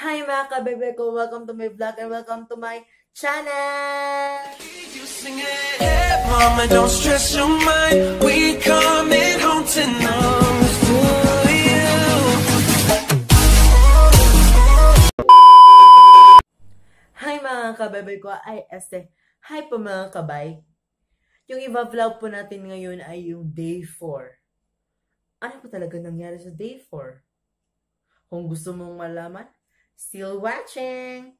Hi mga kabebe ko! Welcome to my vlog and welcome to my channel! You sing it, hey, mama, don't stress your mind. We coming home tonight to you. Hi mga kabebe ko! Ay, este, hi po mga kabay! Yung iba vlog po natin ngayon ay yung day 4. Ano po talaga nangyari sa day 4? Kung gusto mong malaman, still watching!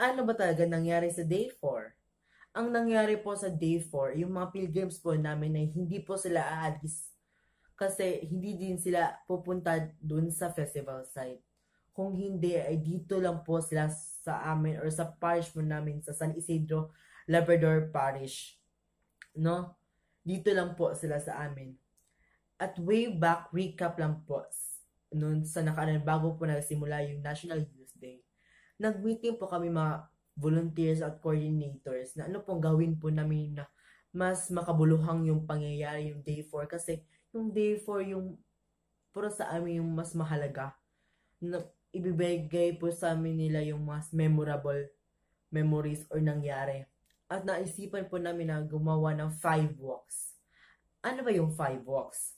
Ano ba talaga nangyari sa day 4? Ang nangyari po sa day 4, yung mga pilgrims po namin ay hindi po sila aalis kasi hindi din sila pupunta dun sa festival site. Kung hindi, ay dito lang po sila sa amin or sa parish mo namin sa San Isidro, Labrador Parish. No? Dito lang po sila sa amin. At way back, recap lang po noon sa nakaraan bago po nagsimula yung National Youth Day. Nag-meeting po kami mga volunteers at coordinators na ano pong gawin po namin na mas makabuluhang yung pangyayari yung day 4 kasi yung day 4 yung puro sa amin yung mas mahalaga na ibibigay po sa amin nila yung mas memorable memories or nangyari. At naisipan po namin na gumawa ng five walks. Ano ba yung five walks?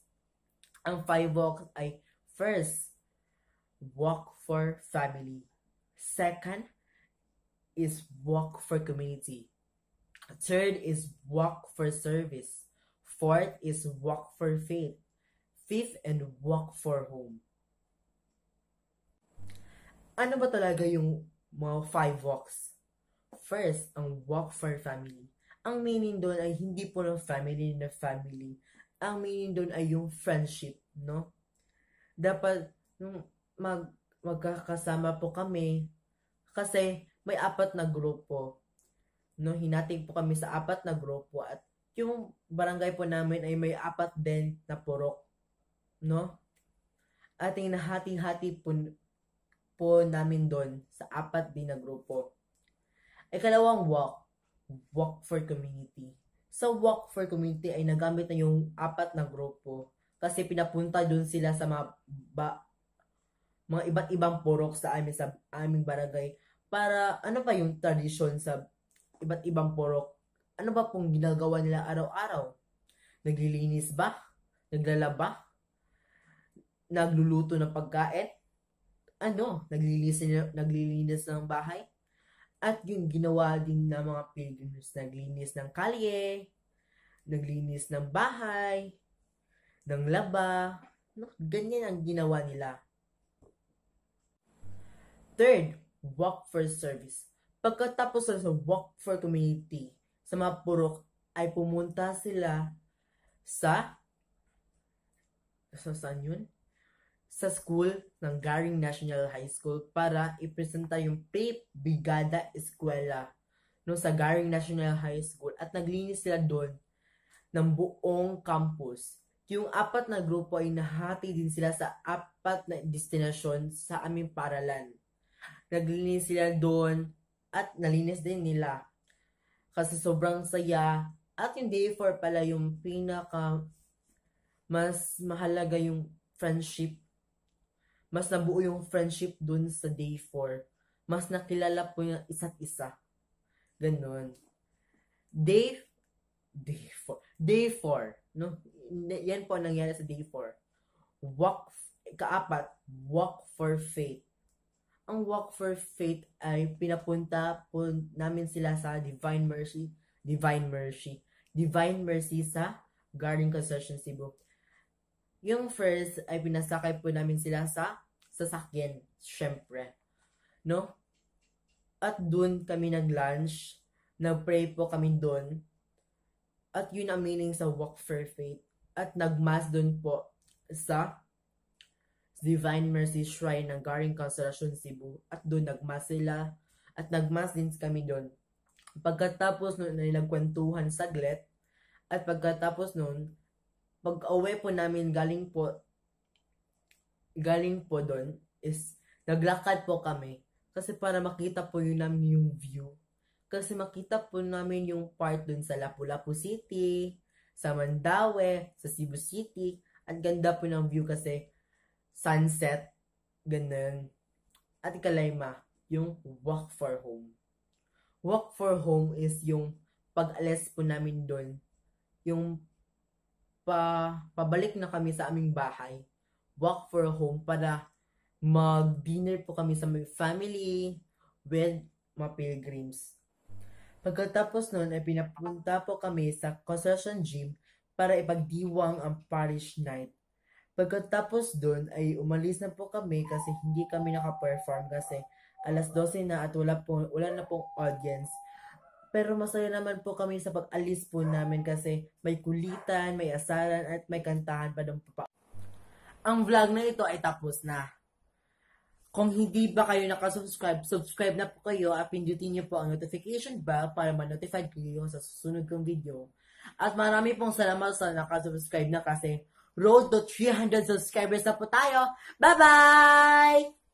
Ang five walks ay first, walk for family. Second is walk for community. Third is walk for service. Fourth is walk for faith. Fifth and walk for home. Ano ba talaga yung mga five walks? First, ang walk for family. Ang meaning doon ay hindi po ng family na family. Ang meaning doon ay yung friendship, no? Dapat nung mag magkakasama po kami kasi may apat na grupo. No, hinating po kami sa apat na grupo at yung barangay po namin ay may apat din na purok. No? Ating nahati-hati po, po namin doon sa apat din na grupo. Ikalawang walk, walk for community. Sa walk for community ay nagamit na yung apat na grupo kasi pinapunta doon sila sa mga, ba, mga iba't ibang purok sa amin sa aming barangay para ano pa yung tradisyon sa iba't ibang purok. Ano ba pong ginagawa nila araw-araw? Naglilinis ba? Naglalaba? Nagluluto ng pagkain? Ano? Naglilinis, naglilinis ng bahay? At yung ginawa din ng mga pilgrims, naglinis ng kalye, naglinis ng bahay, ng laba, ganyan ang ginawa nila. Third, walk for service. Pagkatapos sa walk for community, sa mga purok, ay pumunta sila sa sa saan yun? Sa school ng Garing National High School para ipresenta yung pre-brigada eskwela no, sa Garing National High School at naglinis sila doon ng buong campus. Yung apat na grupo ay nahati din sila sa apat na destinasyon sa aming paralan. Naglinis sila doon at nalinis din nila. Kasi sobrang saya. At yung day 4 pala yung pinaka mas mahalaga yung friendship. Mas nabuo yung friendship dun sa day 4. Mas nakilala po yung isa't isa. Ganon. Day day 4. Day 4, no? Yan po ang nangyari sa day 4. Walk kaapat, walk for faith. Ang walk for faith ay pinapunta po namin sila sa Divine Mercy, Divine Mercy, Divine Mercy sa Garden Concession Cebu. Yung first ay pinasakay po namin sila sa sasakyan, syempre. No? At dun kami nag-lunch, nag-pray po kami dun. At yun ang meaning sa walk for faith. At nag-mass dun po sa Divine Mercy Shrine ng Garing Constellation Cebu. At doon nagmas sila. At nagmas din kami doon. Pagkatapos noon ay nagkwentuhan saglit. At pagkatapos noon, pag uwi po namin galing po galing po doon is naglakad po kami kasi para makita po yun namin yung view. Kasi makita po namin yung part doon sa Lapu-Lapu City, sa Mandaue, sa Cebu City. At ganda po ng view kasi sunset ganun. At ikalayma, yung walk for home. Walk for home is yung pag-alis po namin doon. Yung pa, pabalik na kami sa aming bahay. Walk for home para mag-dinner po kami sa my family with mga pilgrims. Pagkatapos nun ay pinapunta po kami sa construction gym para ipagdiwang ang parish night. Pagkatapos dun ay umalis na po kami kasi hindi kami naka-perform kasi alas 12 na at wala, po, wala na pong audience. Pero masaya naman po kami sa pag-alis po namin kasi may kulitan, may asaran at may kantahan pa doon pa. Ang vlog na ito ay tapos na. Kung hindi ba kayo nakasubscribe, subscribe na po kayo at pindutin niyo po ang notification bell para ma-notify kayo sa susunod kong video. At marami pong salamat sa nakasubscribe na kasi road to 300 subscribers na po tayo. Bye-bye!